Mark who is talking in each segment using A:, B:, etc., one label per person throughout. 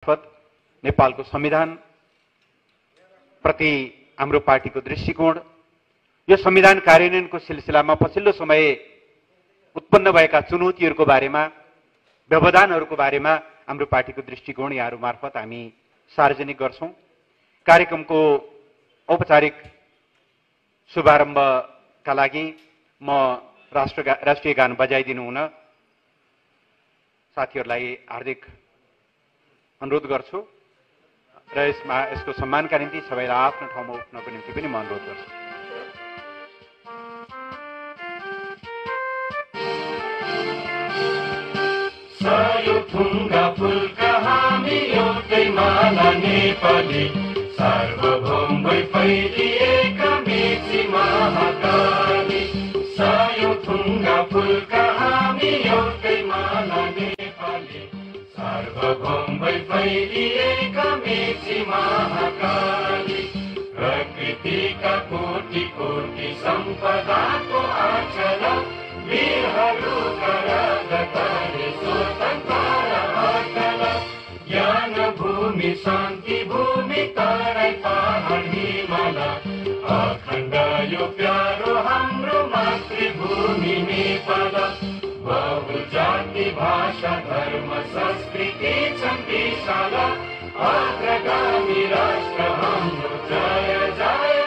A: मार्फत नेपालको संविधान प्रति हाम्रो पार्टीको दृष्टिकोण यो संविधान कार्यान्वयनको सिलसिलामा पछिल्लो समय उत्पन्न भएका चुनौतीहरूको बारेमा व्यवधानहरूको बारेमा हाम्रो पार्टीको दृष्टिकोण यहाँहरू मार्फत हामी सार्वजनिक गर्छौँ। कार्यक्रमको औपचारिक शुभारम्भका लागि म राष्ट्र राष्ट्रिय गान बजाइदिनु हुन साथीहरूलाई हार्दिक अनुरोध गर्छु र यसमा यसको सम्मानका निम्ति सबैलाई आफ्नो ठाउँमा उठ्नको निम्ति पनि म अनुरोध गर्छु।
B: सार्वभौम फैलिएका मेची महाकाली। सयो थुङ्गा फुलका हामी एउटै भई फैलिएका मेची महाकाली। प्रकृतिका कोटि कोटि सम्पदाको आचल वीरहरूका रगतले स्वतन्त्र ज्ञान भूमि शान्ति भूमि तराई पहाड हिमाल अखण्ड यो प्यारो हाम्रो मातृभूमि नेपाल बहुजाति भाषा धर्म संस्कृति अग्रगामी राष्ट्र हाम्रो जय जय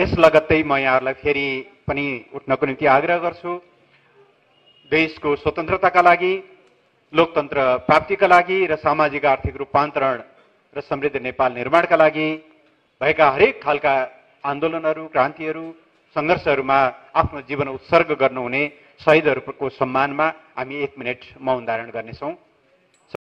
A: यस लगत्तै म यहाँहरूलाई फेरि पनि उठ्नको निम्ति आग्रह गर्छु। देशको स्वतन्त्रताका लागि लोकतन्त्र प्राप्तिका लागि र सामाजिक आर्थिक रूपान्तरण र समृद्ध नेपाल निर्माणका लागि भएका हरेक खालका आन्दोलनहरू क्रान्तिहरू सङ्घर्षहरूमा आफ्नो जीवन उत्सर्ग गर्नुहुने शहीदहरूको सम्मानमा हामी एक मिनट मौन धारण गर्नेछौँ।